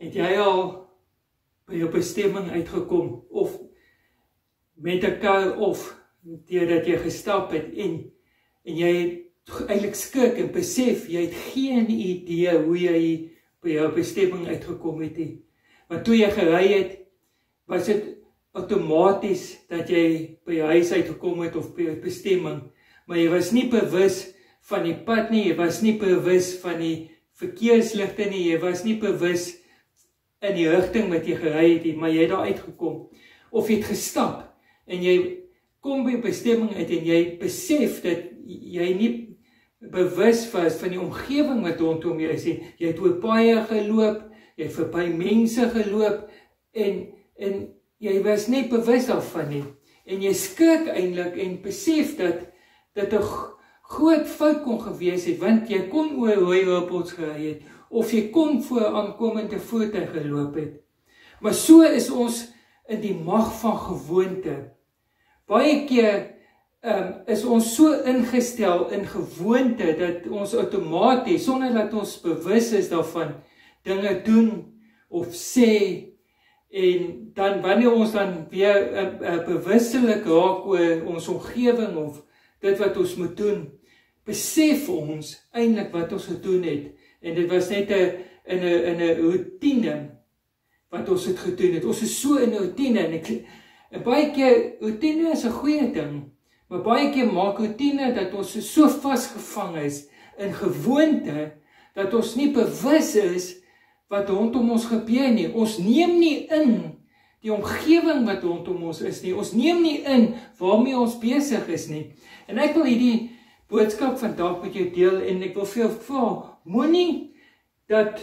Het jy al by jou bestemming uitgekom of met 'n kar of deurdat jy gestap het en en jy eintlik skrik en besef jy het geen idee hoe jy by jou bestemming uitgekom het nie. Want toe jy gery het, was dit outomaties dat jy by jou huis uitgekom het of by jou bestemming, maar jy was nie bewus van die pad nie, jy was nie bewus van die verkeersligte nie, jy was nie bewus in die rigting wat jy gery het nie, maar jy het daar uitgekom of jy het gestap en jy kom by bestemming uit en jy besef dat jy nie bewus was van die omgewing wat rondom jou is nie. Jy het oor paaie geloop, jy het verby mense geloop en en jy was net bewus daarvan nie. En jy skrik eintlik en besef dat dit 'n groot fout kon gewees het want jy kon oor rooi robots gery het of jy kon voor aankomende voete geloop het. Maar so is ons in die mag van gewoonte. Baie keer um, is ons so ingestel in gewoonte dat ons outomaties sonder dat ons bewus is daarvan dinge doen of sê en dan wanneer ons dan weer uh, uh, bewustelik raak oor ons omgewing of dit wat ons moet doen besef ons eintlik wat ons gedoen het en dit was net 'n in 'n in 'n rotine wat ons het gedoen het ons is so in 'n rotine en ek en baie keer rotine is 'n goeie ding Maar baie keer maak rotine dat ons so vasgevang is in gewoonte dat ons nie bewus is wat rondom ons gebeur nie. Ons neem nie in die omgewing wat rondom ons is nie. Ons neem nie in waarmee ons besig is nie. En ek wil hierdie boodskap vandag met jou deel en ek wil vir jou vra, moenie dat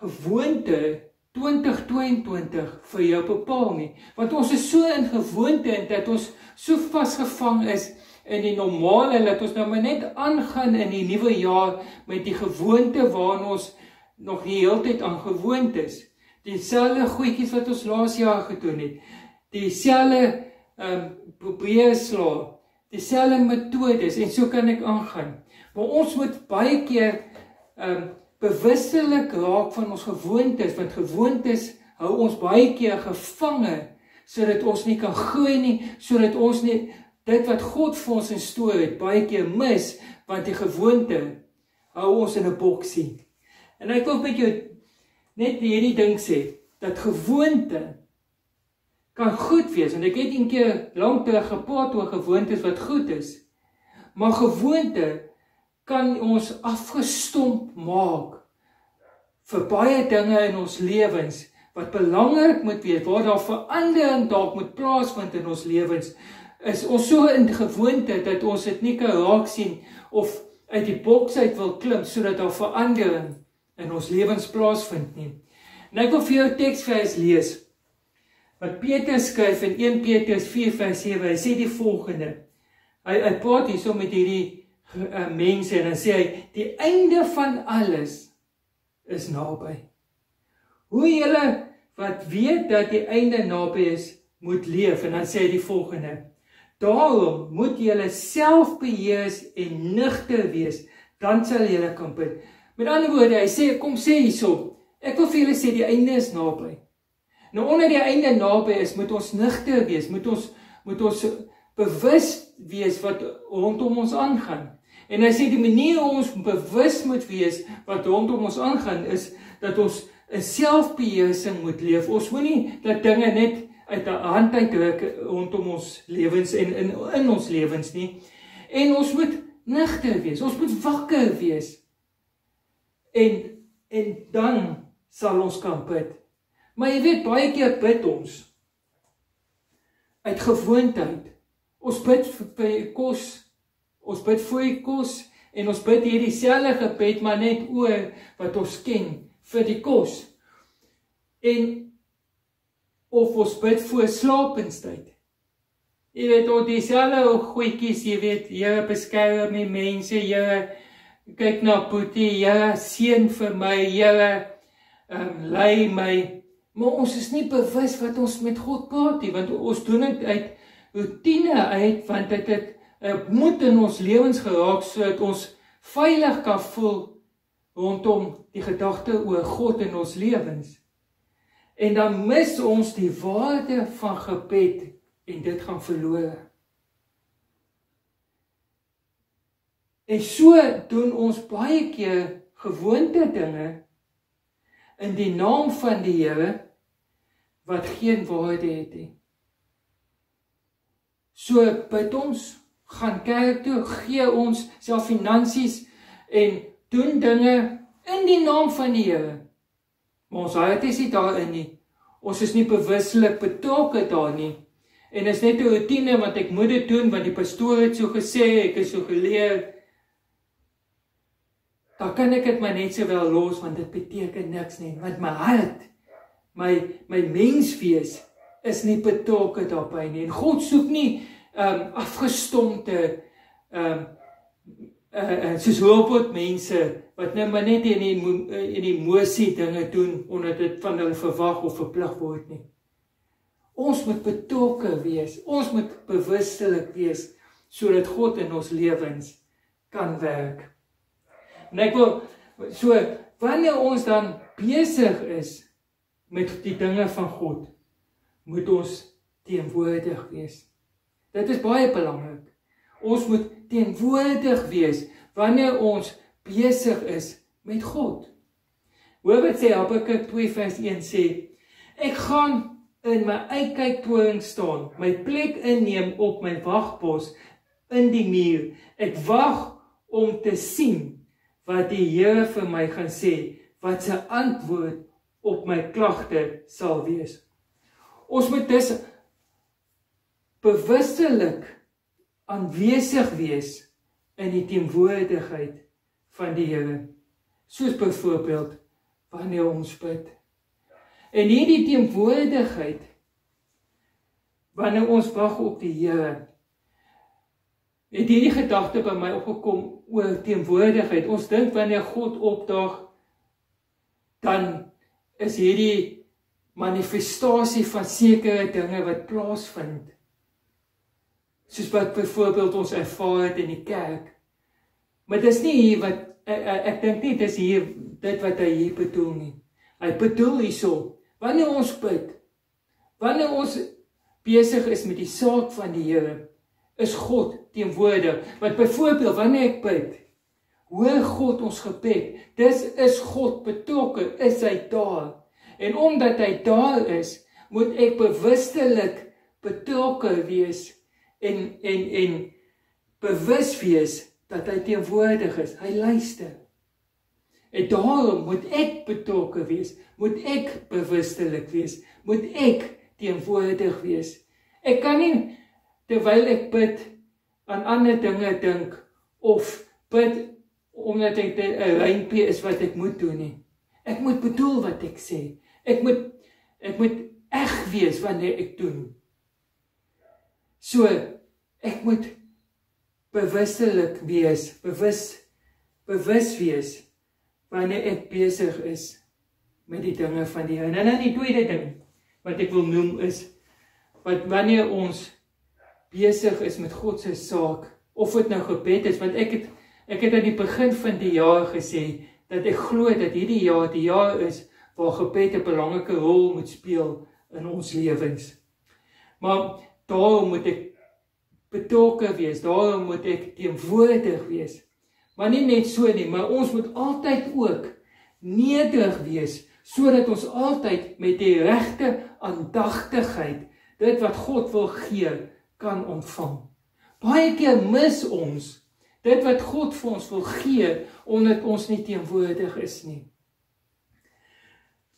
gewoonte 2022 vir jou bepaal nie. Want ons is so in gewoonte en dat ons so vasgevang is in die normale dat ons nou maar net aangaan in die nuwe jaar met die gewoonte waaraan ons nog die hele tyd aan gewoond is. Dieselfde goedjies wat ons laas jaar gedoen het. Dieselfde ehm um, probeer sla. Dieselfde metodes en so kan ek aangaan. Maar ons moet baie keer ehm um, bewustelik raak van ons gewoontes want gewoontes hou ons baie keer gevange sodat ons nie kan groei nie sodat ons nie dit wat God vir ons instoor het baie keer mis want die gewoonte hou ons in 'n boksie en ek wil met jou net hierdie ding sê dat gewoonte kan goed wees en ek het eendag lank terug gepraat oor gewoontes wat goed is. Maar gewoonte kan ons afgestomp maak vir baie dinge in ons lewens wat belangrik moet wees waar daar verandering dalk moet plaasvind in ons lewens. Is ons so in gewoonte dat ons dit nie kan raak sien of uit die boks uit wil klim sodat daar verandering in ons lewens plaasvind nie. En ek wil vir jou teksvers lees wat Petrus skryf in 1 Petrus 4:7. Hy sê die volgende. Hy hy praat hierso met hierdie uh, mense en dan sê hy die einde van alles is naby. Hoe julle wat weet dat die einde naby is, moet leef en dan sê hy die volgende. Daarom moet julle selfbeheers en nugter wees, dan sal julle kan bid. Met ander woorde, hy sê kom sê hierso, ek wil vir julle sê die einde is naby. Nou onder die einde naby is, moet ons nugter wees, moet ons moet ons bewus wees wat rondom ons aangaan. En hy sê die manier hoe ons bewus moet wees wat rondom ons aangaan is dat ons 'n selfbeheersing moet leef. Ons moenie dat dinge net uit 'n hand uitdruk rondom ons lewens en in in ons lewens nie. En ons moet nigter wees. Ons moet wakker wees. En en dan sal ons kan bid. Maar jy weet baie keer bid ons uit gewoonheid. Ons bid vir kos Ons bid vir kos en ons bid hierdie selfde gebed maar net oor wat ons ken vir die kos. En of ons bid vir slaapenstyd. Jy weet oor dieselfde goedjies, jy weet, Here beskerm my mense, Here kyk na Boetie, Here seën vir my, Here ehm um, lei my. Maar ons is nie bewus wat ons met God praat nie, want ons doen dit uit rotine uit want dit het 'n moed in ons lewens geraak sodat ons veilig kan voel rondom die gedagte oor God in ons lewens. En dan mis ons die waarde van gebed en dit gaan verlore. En so doen ons baie keer gewoonte dinge in die naam van die Here wat geen waarde het nie. So bid ons, gaan kerk toe, gee ons self finansies en doen dinge in die naam van die Here. Maar ons hart is nie daarin nie. Ons is nie bewuslik betrokke daar nie. En is net 'n rotine wat ek moet doen want die pastoor het so gesê, ek is so geleer. Dan kan ek dit maar net so wel los want dit beteken niks nie. Want my hart, my my menswees is nie betrokke daarbey nie. En God soek nie ehm um, afgestompte ehm um, uh, soos robot mense wat nou maar net in die in die emosie dinge doen omdat dit van hulle verwag of verplig word nie. Ons moet betrokke wees. Ons moet bewustelik wees sodat God in ons lewens kan werk. En ek wil so wanneer ons dan besig is met die dinge van God, moet ons teenwoordig wees. Dit is baie belangrik. Ons moet teenwoordig wees wanneer ons besig is met God. Hoor wat sê Habakuk 2 vers 1 sê: Ek gaan in my uitkyktoring staan, my plek inneem op my wagpos in die muur. Ek wag om te sien wat die Here vir my gaan sê, wat sy antwoord op my klagte sal wees. Ons moet dus bewustelik aanwesig wees in die teenwoordigheid van die Here. Soos byvoorbeeld wanneer ons bid. En hierdie teenwoordigheid wanneer ons wag op die Here. Het hierdie gedagte by my opgekom oor teenwoordigheid. Ons dink wanneer God opdaag dan is hierdie manifestasie van sekere dinge wat plaasvind. Soos wat byvoorbeeld ons ervaar het in die kerk. Maar dis nie hier wat ek, ek, ek dink nie dis hier dit wat hy hier bedoel nie. Hy bedoel hierso wanneer ons bid, wanneer ons besig is met die saak van die Here, is God teenwoordig. Wat byvoorbeeld wanneer ek bid, hoor God ons gebed. Dis is God betrokke, is hy daar. En omdat hy daar is, moet ek bewustelik betrokke wees en en en bewus wees dat hy teenwoordig is. Hy luister. En daarom moet ek betrokke wees, moet ek bewustelik wees, moet ek teenwoordig wees. Ek kan nie terwyl ek bid aan ander dinge dink of bid omdat ek 'n rympie is wat ek moet doen nie. Ek moet bedoel wat ek sê. Ek moet ek moet eg wees wanneer ek doen. So ek moet bewustelik wees, bewus bewus wees wanneer ek besig is met die dinge van die Here. En dan die tweede ding wat ek wil noem is wat wanneer ons besig is met God se saak of dit nou gebed is want ek het ek het aan die begin van die jaar gesê dat ek glo dat hierdie jaar die jaar is waar gebed 'n belangrike rol moet speel in ons lewens. Maar daarom moet ek betrokke wees. Daarom moet ek teenwoordig wees. Maar nie net so nie, maar ons moet altyd ook nederig wees sodat ons altyd met die regte aandagtigheid dit wat God wil gee kan ontvang. Baie keer mis ons dit wat God vir ons wil gee omdat ons nie teenwoordig is nie.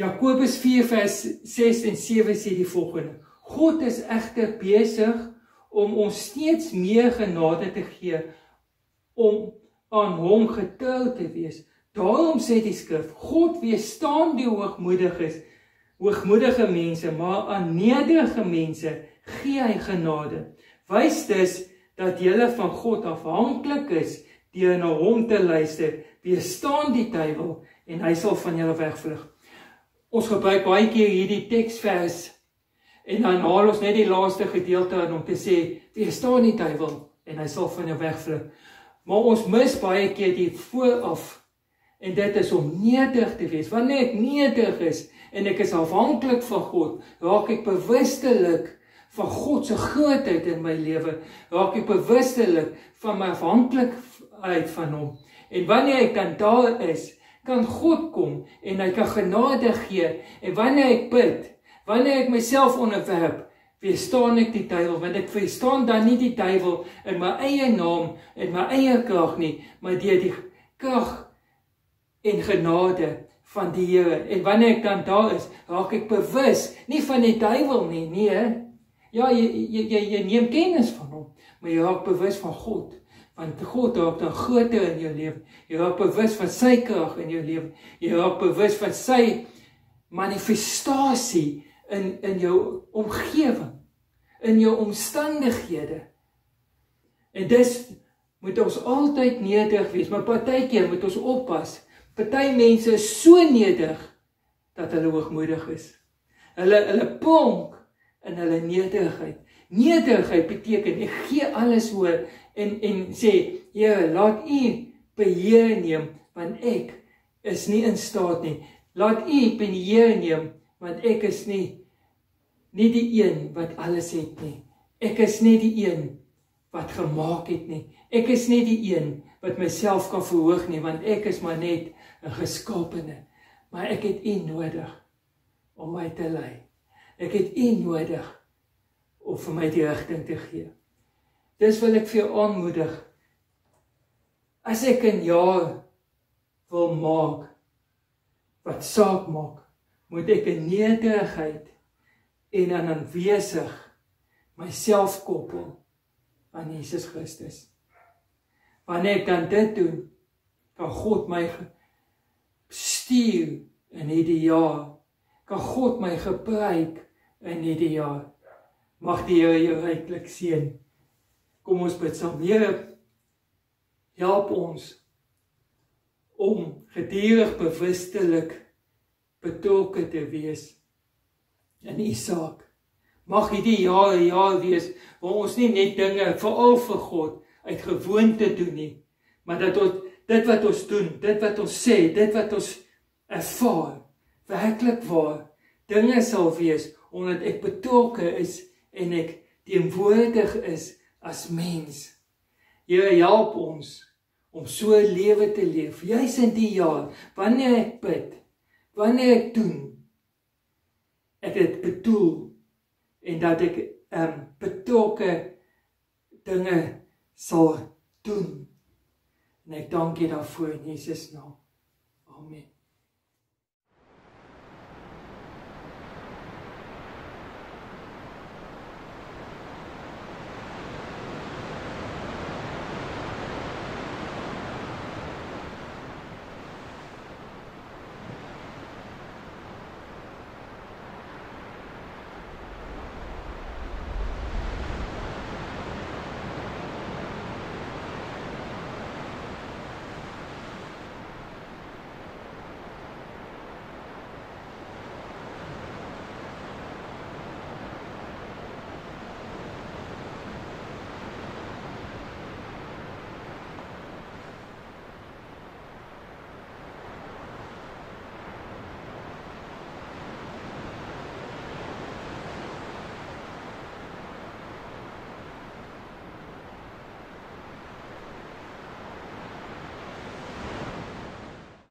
Jakobus 4 vers 6 en 7 sê die volgende: God is egter besig om ons steeds meer genade te gee om aan hom getrou te wees. Daarom sê die skrif: God weerstaan die hoogmoediges, hoogmoedige mense, maar aan nederige mense gee hy genade. Wys dus dat jy van God afhanklik is deur na hom te luister. Weerstaan die duiwel en hy sal van julle wegvlug. Ons gebruik baie keer hierdie teksvers En dan haal ons net die laaste gedeelte in om te sê, "Wie staan die duiwel en hy sal van jou wegvlug." Maar ons mis baie keer die vooraf. En dit is om nederig te wees. Wanneer ek nederig is, en ek is afhanklik van God, raak ek bewustelik van God se grootheid in my lewe, raak ek bewustelik van my afhanklikheid van hom. En wanneer ek dan daar is, kan God kom en hy kan genade gee. En wanneer ek bid, wanneer ek myself onderwerp, weerstaan ek die duiwel want ek verstaan dan nie die duiwel in my eie naam en my eie krag nie, maar deur die krag en genade van die Here. En wanneer ek dan daar is, raak ek bewus nie van die duiwel nie, nee. Ja, jy jy jy, jy neem kennis van hom, maar jy raak bewus van God want God raak dan groter in jou lewe. Jy raak bewus van sy krag in jou lewe. Jy raak bewus van sy manifestasie in in jou omgewing, in jou omstandighede. En dis moet ons altyd nederig wees, maar partykeer moet ons oppas. Party mense is so nederig dat hulle hoogmoedig is. Hulle hulle pronk in hulle nederigheid. Nederigheid beteken ek gee alles oor en en sê Here, laat U beheer neem want ek is nie in staat nie. Laat U beheer neem want ek is nie nie die een wat alles het nie. Ek is nie die een wat gemaak het nie. Ek is nie die een wat myself kan verhoog nie want ek is maar net 'n geskaapene. Maar ek het U nodig om my te lei. Ek het U nodig om vir my die rigting te gee. Dis wil ek vir jou aanmoedig. As ek 'n jaar wil maak wat saak maak, moet ek 'n nederigheid en aan aanwesig myself koppel aan Jesus Christus. Wanneer ek dan dit doen, kan God my stuur in hierdie jaar. Kan God my gebruik in hierdie jaar. Mag die Here jou ryklik seën. Kom ons bid saam. Here, help ons om geduldig bewustelik betrokke te wees in u saak. Mag hierdie jaar 'n jaar wees waar ons nie net dinge veral vir God uit gewoonte doen nie, maar dat ons dit wat ons doen, dit wat ons sê, dit wat ons ervaar, werklik waar dinge sal wees omdat ek betrokke is en ek teenwoordig is as mens. Here help ons om so lewe te leef, juis in die jaar wanneer ek bid, wanneer ek doen ek het bedoel en dat ek ehm um, betrokke dinge sal doen. En ek dank U daarvoor in Jesus naam. Amen.